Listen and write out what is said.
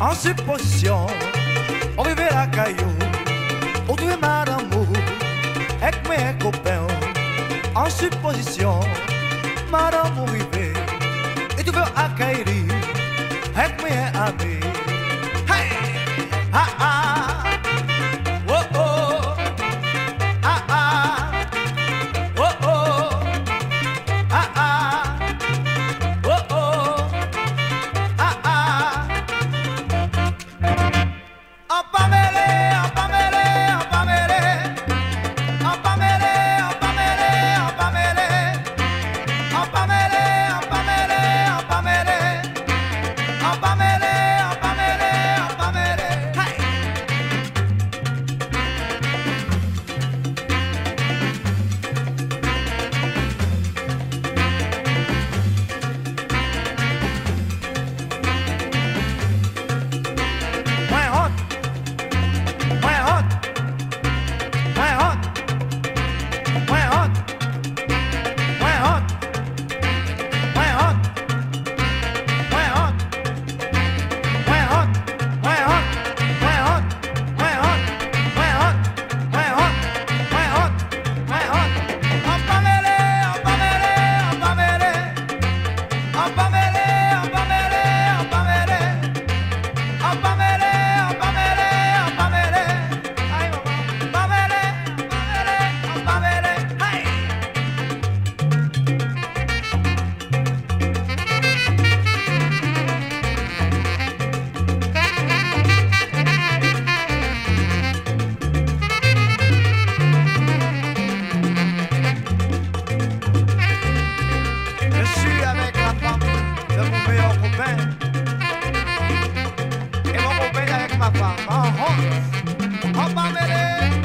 En supposition, on vivait la caillou, on devait madame avec mes copains. En supposition, madame vivez, et tu veux à Kairi, avec mes amis. Sálvame papá, vamos, vamos, vamos,